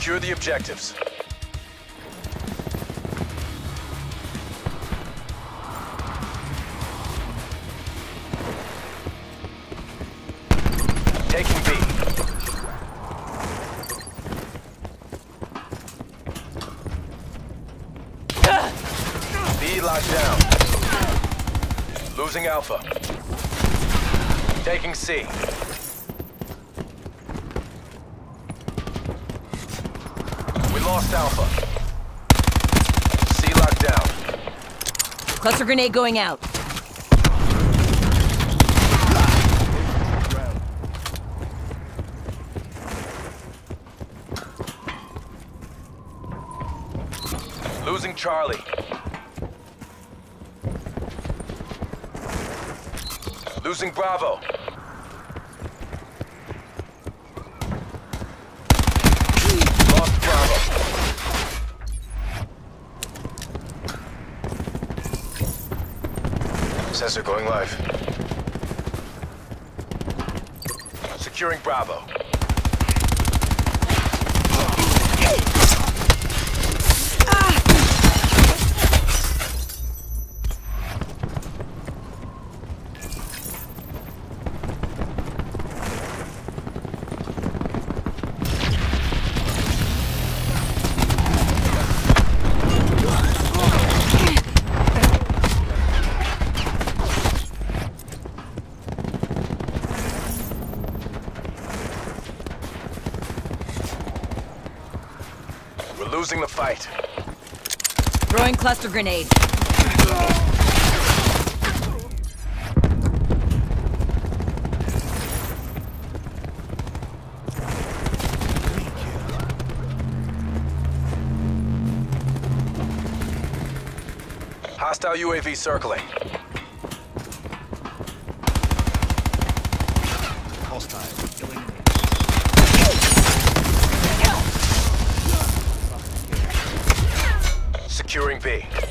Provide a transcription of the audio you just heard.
Secure the objectives. Taking B. B locked down. Losing Alpha. Taking C. lost Alpha. C locked down. Cluster grenade going out. Losing Charlie. Losing Bravo. Sensor going live. Securing Bravo. We're losing the fight. Throwing cluster grenade. Hostile UAV circling. Securing B.